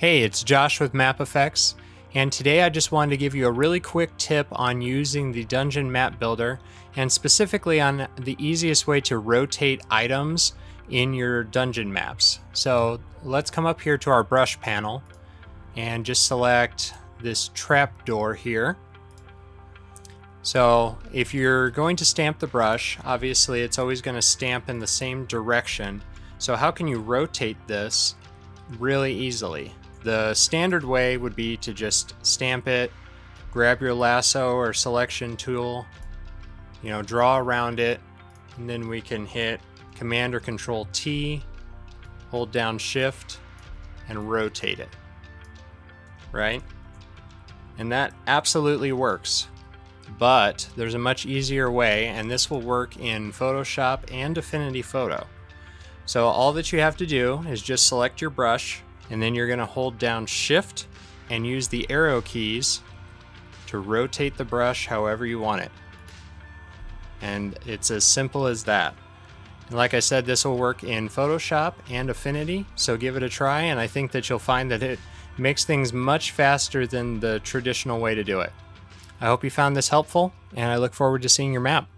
Hey, it's Josh with Map Effects, and today I just wanted to give you a really quick tip on using the Dungeon Map Builder, and specifically on the easiest way to rotate items in your dungeon maps. So let's come up here to our brush panel and just select this trap door here. So if you're going to stamp the brush, obviously it's always going to stamp in the same direction. So how can you rotate this really easily? The standard way would be to just stamp it, grab your lasso or selection tool, you know, draw around it, and then we can hit Command or Control T, hold down Shift, and rotate it. Right? And that absolutely works. But there's a much easier way, and this will work in Photoshop and Affinity Photo. So all that you have to do is just select your brush, and then you're going to hold down shift and use the arrow keys to rotate the brush however you want it. And it's as simple as that. And like I said, this will work in Photoshop and Affinity, so give it a try, and I think that you'll find that it makes things much faster than the traditional way to do it. I hope you found this helpful, and I look forward to seeing your map.